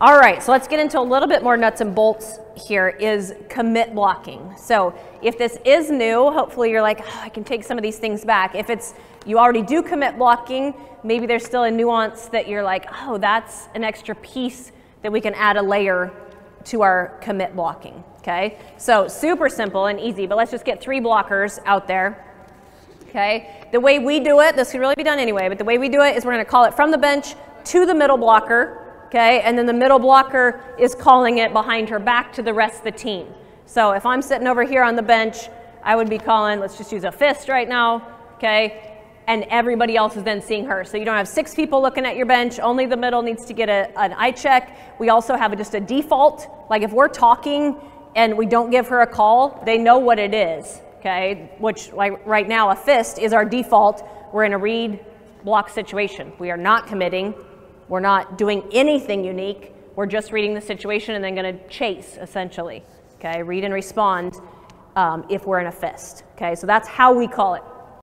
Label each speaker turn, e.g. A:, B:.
A: All right, so let's get into a little bit more nuts and bolts here is commit blocking. So if this is new, hopefully you're like, oh, I can take some of these things back. If it's you already do commit blocking, maybe there's still a nuance that you're like, oh, that's an extra piece that we can add a layer to our commit blocking, okay? So super simple and easy, but let's just get three blockers out there, okay? The way we do it, this could really be done anyway, but the way we do it is we're gonna call it from the bench to the middle blocker, okay? And then the middle blocker is calling it behind her back to the rest of the team. So if I'm sitting over here on the bench, I would be calling, let's just use a fist right now, okay? And everybody else is then seeing her. So you don't have six people looking at your bench, only the middle needs to get a, an eye check. We also have just a default, like if we're talking and we don't give her a call, they know what it is, okay? Which like right now, a fist is our default. We're in a read block situation. We are not committing, we're not doing anything unique. We're just reading the situation and then going to chase, essentially. Okay, read and respond um, if we're in a fist. Okay, so that's how we call it.